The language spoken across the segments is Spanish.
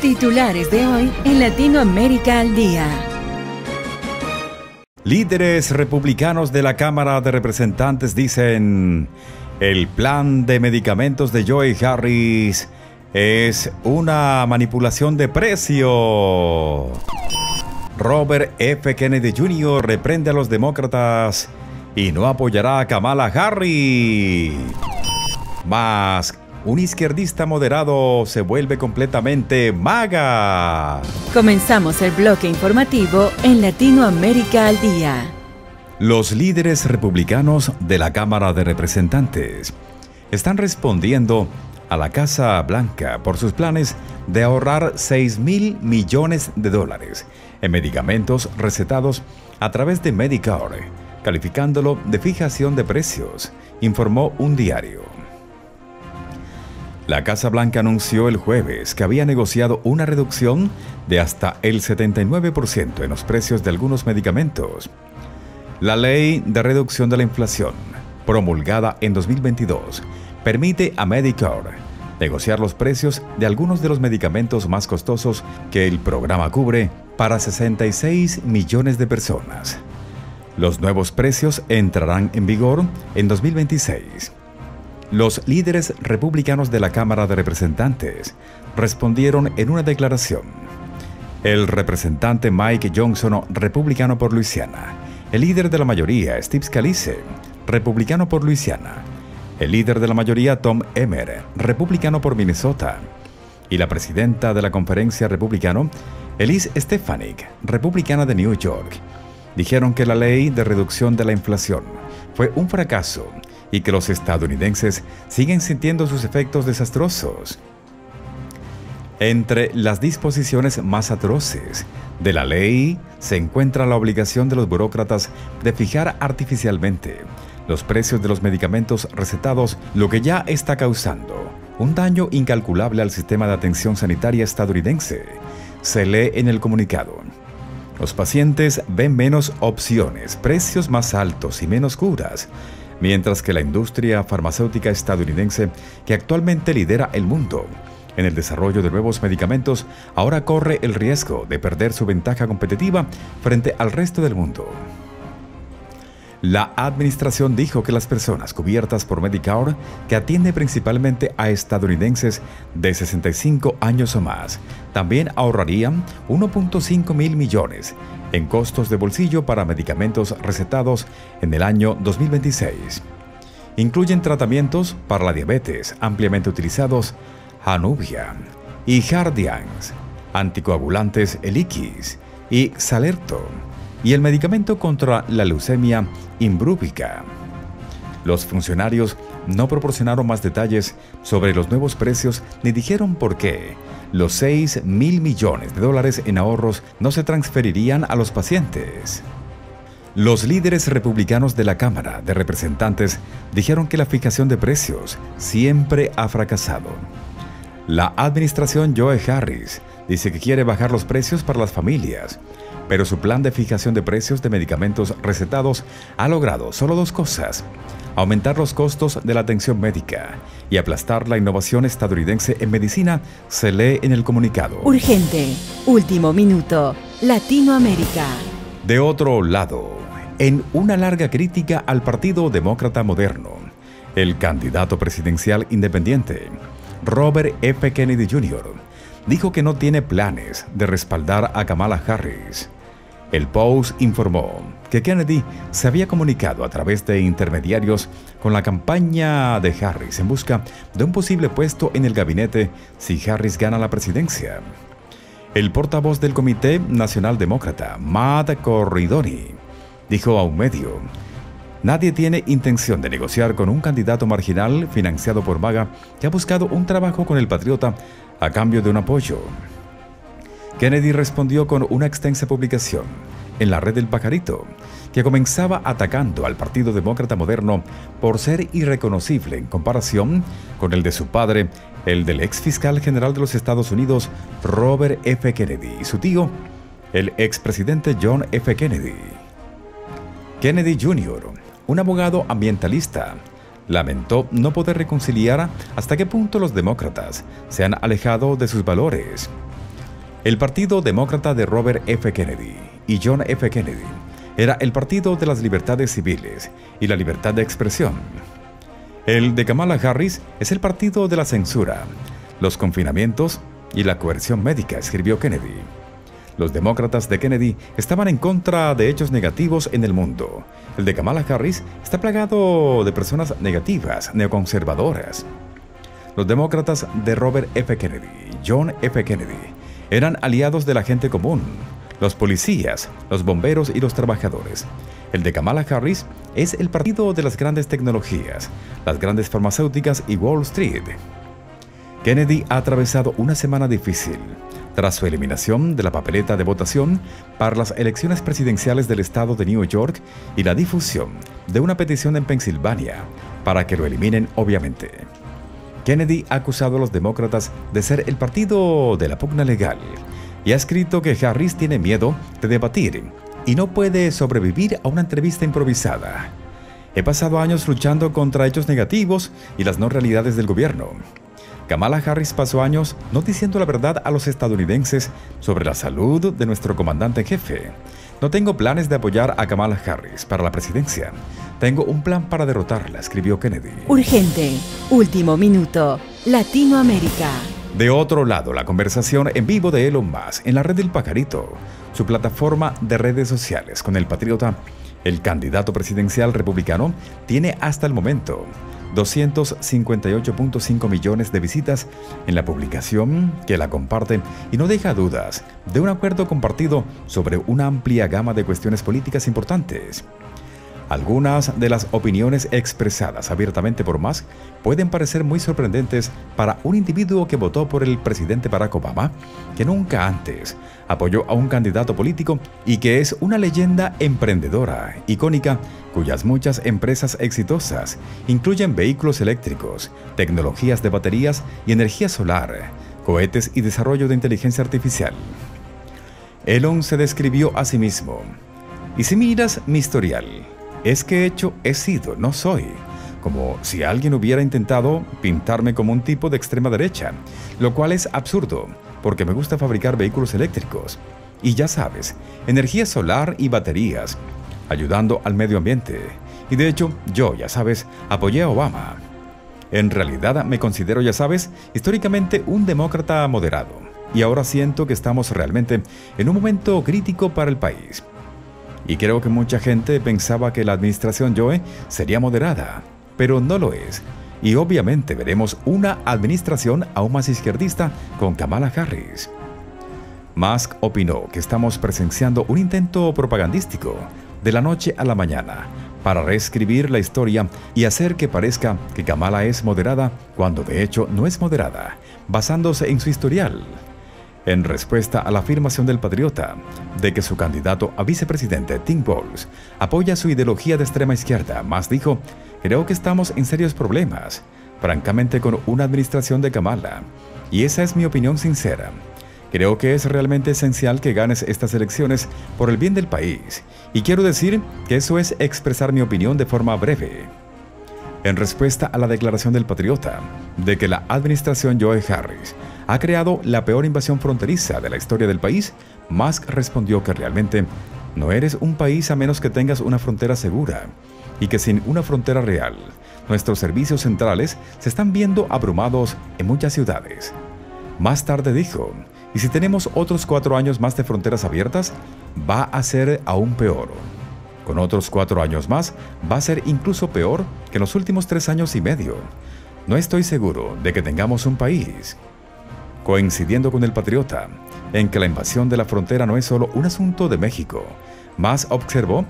Titulares de hoy en Latinoamérica al Día. Líderes republicanos de la Cámara de Representantes dicen, el plan de medicamentos de Joe Harris es una manipulación de precio. Robert F. Kennedy Jr. reprende a los demócratas y no apoyará a Kamala Harris. Más, un izquierdista moderado se vuelve completamente maga. Comenzamos el bloque informativo en Latinoamérica al Día. Los líderes republicanos de la Cámara de Representantes están respondiendo a la Casa Blanca por sus planes de ahorrar 6 mil millones de dólares en medicamentos recetados a través de Medicare, calificándolo de fijación de precios, informó un diario. La Casa Blanca anunció el jueves que había negociado una reducción de hasta el 79% en los precios de algunos medicamentos. La ley de reducción de la inflación, promulgada en 2022, permite a Medicare negociar los precios de algunos de los medicamentos más costosos que el programa cubre para 66 millones de personas. Los nuevos precios entrarán en vigor en 2026. Los líderes republicanos de la Cámara de Representantes respondieron en una declaración. El representante Mike Johnson, republicano por Luisiana, el líder de la mayoría, Steve Scalise, republicano por Luisiana, el líder de la mayoría, Tom Emmer, republicano por Minnesota, y la presidenta de la conferencia republicano, Elise Stefanik, republicana de New York, dijeron que la ley de reducción de la inflación fue un fracaso y que los estadounidenses siguen sintiendo sus efectos desastrosos. Entre las disposiciones más atroces de la ley se encuentra la obligación de los burócratas de fijar artificialmente los precios de los medicamentos recetados, lo que ya está causando un daño incalculable al sistema de atención sanitaria estadounidense, se lee en el comunicado. Los pacientes ven menos opciones, precios más altos y menos curas, mientras que la industria farmacéutica estadounidense, que actualmente lidera el mundo en el desarrollo de nuevos medicamentos, ahora corre el riesgo de perder su ventaja competitiva frente al resto del mundo. La administración dijo que las personas cubiertas por Medicare, que atiende principalmente a estadounidenses de 65 años o más, también ahorrarían 1.5 mil millones en costos de bolsillo para medicamentos recetados en el año 2026. Incluyen tratamientos para la diabetes ampliamente utilizados Januvia y Jardians, anticoagulantes Eliquis y Salerto y el medicamento contra la leucemia Imbruvica. Los funcionarios no proporcionaron más detalles sobre los nuevos precios ni dijeron por qué los 6 mil millones de dólares en ahorros no se transferirían a los pacientes. Los líderes republicanos de la Cámara de Representantes dijeron que la fijación de precios siempre ha fracasado. La administración Joe Harris dice que quiere bajar los precios para las familias, pero su plan de fijación de precios de medicamentos recetados ha logrado solo dos cosas. Aumentar los costos de la atención médica y aplastar la innovación estadounidense en medicina, se lee en el comunicado. Urgente, último minuto, Latinoamérica. De otro lado, en una larga crítica al Partido Demócrata Moderno, el candidato presidencial independiente, Robert F. Kennedy Jr., dijo que no tiene planes de respaldar a Kamala Harris. El Post informó que Kennedy se había comunicado a través de intermediarios con la campaña de Harris en busca de un posible puesto en el gabinete si Harris gana la presidencia. El portavoz del Comité Nacional Demócrata, Matt Corridoni, dijo a un medio, Nadie tiene intención de negociar con un candidato marginal financiado por Maga que ha buscado un trabajo con el patriota a cambio de un apoyo. Kennedy respondió con una extensa publicación en la red del pajarito, que comenzaba atacando al Partido Demócrata Moderno por ser irreconocible en comparación con el de su padre, el del ex fiscal general de los Estados Unidos, Robert F. Kennedy, y su tío, el expresidente John F. Kennedy. Kennedy Jr., un abogado ambientalista, lamentó no poder reconciliar hasta qué punto los demócratas se han alejado de sus valores El Partido Demócrata de Robert F. Kennedy y John F. Kennedy era el Partido de las Libertades Civiles y la Libertad de Expresión. El de Kamala Harris es el Partido de la Censura, los confinamientos y la coerción médica, escribió Kennedy. Los demócratas de Kennedy estaban en contra de hechos negativos en el mundo. El de Kamala Harris está plagado de personas negativas, neoconservadoras. Los demócratas de Robert F. Kennedy, John F. Kennedy, eran aliados de la gente común, los policías, los bomberos y los trabajadores. El de Kamala Harris es el partido de las grandes tecnologías, las grandes farmacéuticas y Wall Street. Kennedy ha atravesado una semana difícil tras su eliminación de la papeleta de votación para las elecciones presidenciales del estado de New York y la difusión de una petición en Pensilvania para que lo eliminen obviamente. Kennedy ha acusado a los demócratas de ser el partido de la pugna legal y ha escrito que Harris tiene miedo de debatir y no puede sobrevivir a una entrevista improvisada. He pasado años luchando contra hechos negativos y las no realidades del gobierno. Kamala Harris pasó años no diciendo la verdad a los estadounidenses sobre la salud de nuestro comandante en jefe. No tengo planes de apoyar a Kamala Harris para la presidencia. Tengo un plan para derrotarla, escribió Kennedy. Urgente. Último minuto. Latinoamérica. De otro lado, la conversación en vivo de Elon Musk en la red del Pajarito, su plataforma de redes sociales con el patriota, el candidato presidencial republicano, tiene hasta el momento 258.5 millones de visitas en la publicación que la comparte y no deja dudas de un acuerdo compartido sobre una amplia gama de cuestiones políticas importantes. Algunas de las opiniones expresadas abiertamente por Musk pueden parecer muy sorprendentes para un individuo que votó por el presidente Barack Obama, que nunca antes apoyó a un candidato político y que es una leyenda emprendedora, icónica, cuyas muchas empresas exitosas incluyen vehículos eléctricos, tecnologías de baterías y energía solar, cohetes y desarrollo de inteligencia artificial. Elon se describió a sí mismo. Y si miras mi historial, es que hecho he sido, no soy. Como si alguien hubiera intentado pintarme como un tipo de extrema derecha, lo cual es absurdo, porque me gusta fabricar vehículos eléctricos. Y ya sabes, energía solar y baterías, ayudando al medio ambiente. Y de hecho, yo, ya sabes, apoyé a Obama. En realidad me considero, ya sabes, históricamente un demócrata moderado. Y ahora siento que estamos realmente en un momento crítico para el país. Y creo que mucha gente pensaba que la administración Joe sería moderada, pero no lo es. Y obviamente veremos una administración aún más izquierdista con Kamala Harris. Musk opinó que estamos presenciando un intento propagandístico de la noche a la mañana para reescribir la historia y hacer que parezca que Kamala es moderada cuando de hecho no es moderada, basándose en su historial en respuesta a la afirmación del patriota de que su candidato a vicepresidente, Tim Walz, apoya su ideología de extrema izquierda, más dijo, creo que estamos en serios problemas, francamente con una administración de Kamala, y esa es mi opinión sincera. Creo que es realmente esencial que ganes estas elecciones por el bien del país, y quiero decir que eso es expresar mi opinión de forma breve. En respuesta a la declaración del patriota de que la administración Joe Harris ha creado la peor invasión fronteriza de la historia del país, Musk respondió que realmente no eres un país a menos que tengas una frontera segura y que sin una frontera real, nuestros servicios centrales se están viendo abrumados en muchas ciudades. Más tarde dijo, y si tenemos otros cuatro años más de fronteras abiertas, va a ser aún peor. Con otros cuatro años más, va a ser incluso peor que los últimos tres años y medio. No estoy seguro de que tengamos un país coincidiendo con el patriota, en que la invasión de la frontera no es solo un asunto de México. Más observó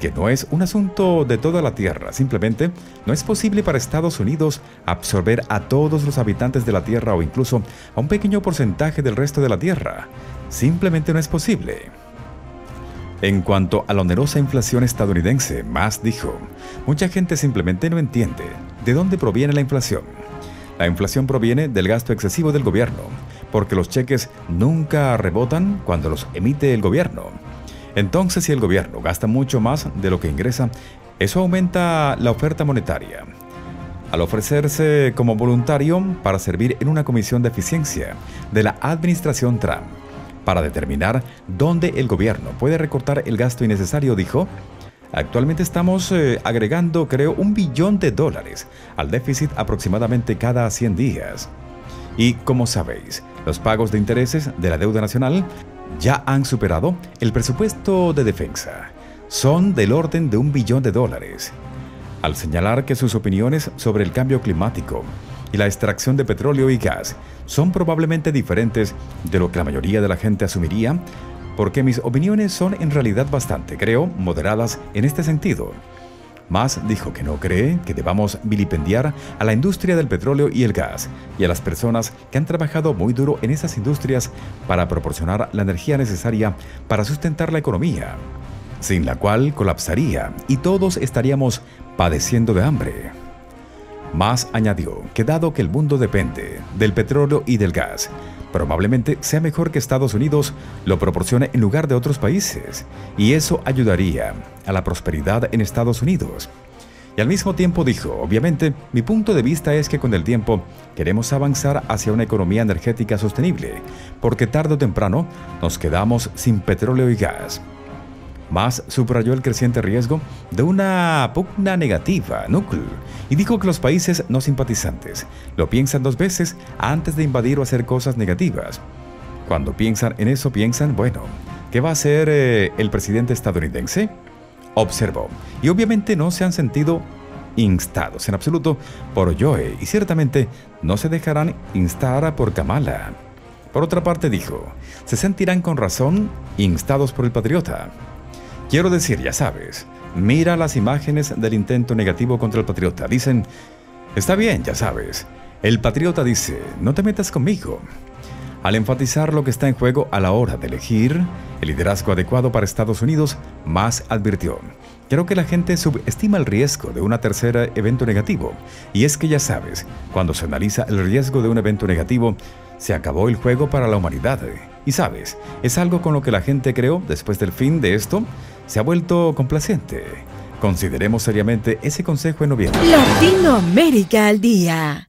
que no es un asunto de toda la Tierra, simplemente no es posible para Estados Unidos absorber a todos los habitantes de la Tierra o incluso a un pequeño porcentaje del resto de la Tierra. Simplemente no es posible. En cuanto a la onerosa inflación estadounidense, más dijo, mucha gente simplemente no entiende de dónde proviene la inflación. La inflación proviene del gasto excesivo del gobierno, porque los cheques nunca rebotan cuando los emite el gobierno. Entonces, si el gobierno gasta mucho más de lo que ingresa, eso aumenta la oferta monetaria. Al ofrecerse como voluntario para servir en una comisión de eficiencia de la administración Trump, para determinar dónde el gobierno puede recortar el gasto innecesario, dijo, Actualmente estamos eh, agregando, creo, un billón de dólares al déficit aproximadamente cada 100 días. Y como sabéis, los pagos de intereses de la deuda nacional ya han superado el presupuesto de defensa. Son del orden de un billón de dólares. Al señalar que sus opiniones sobre el cambio climático y la extracción de petróleo y gas son probablemente diferentes de lo que la mayoría de la gente asumiría, porque mis opiniones son en realidad bastante, creo, moderadas en este sentido. Más dijo que no cree que debamos vilipendiar a la industria del petróleo y el gas y a las personas que han trabajado muy duro en esas industrias para proporcionar la energía necesaria para sustentar la economía, sin la cual colapsaría y todos estaríamos padeciendo de hambre. Más añadió que dado que el mundo depende del petróleo y del gas, probablemente sea mejor que Estados Unidos lo proporcione en lugar de otros países, y eso ayudaría a la prosperidad en Estados Unidos. Y al mismo tiempo dijo, obviamente, mi punto de vista es que con el tiempo queremos avanzar hacia una economía energética sostenible, porque tarde o temprano nos quedamos sin petróleo y gas. Más subrayó el creciente riesgo de una pugna negativa, núcleo, y dijo que los países no simpatizantes lo piensan dos veces antes de invadir o hacer cosas negativas. Cuando piensan en eso, piensan, bueno, ¿qué va a hacer eh, el presidente estadounidense? Observó, y obviamente no se han sentido instados en absoluto por Joe y ciertamente no se dejarán instar por Kamala. Por otra parte dijo, se sentirán con razón instados por el patriota. Quiero decir, ya sabes, mira las imágenes del intento negativo contra el patriota. Dicen, está bien, ya sabes. El patriota dice, no te metas conmigo. Al enfatizar lo que está en juego a la hora de elegir el liderazgo adecuado para Estados Unidos, más advirtió, creo que la gente subestima el riesgo de un tercer evento negativo. Y es que ya sabes, cuando se analiza el riesgo de un evento negativo, se acabó el juego para la humanidad. Y sabes, es algo con lo que la gente creó después del fin de esto, se ha vuelto complaciente. Consideremos seriamente ese consejo en noviembre. Latinoamérica al día.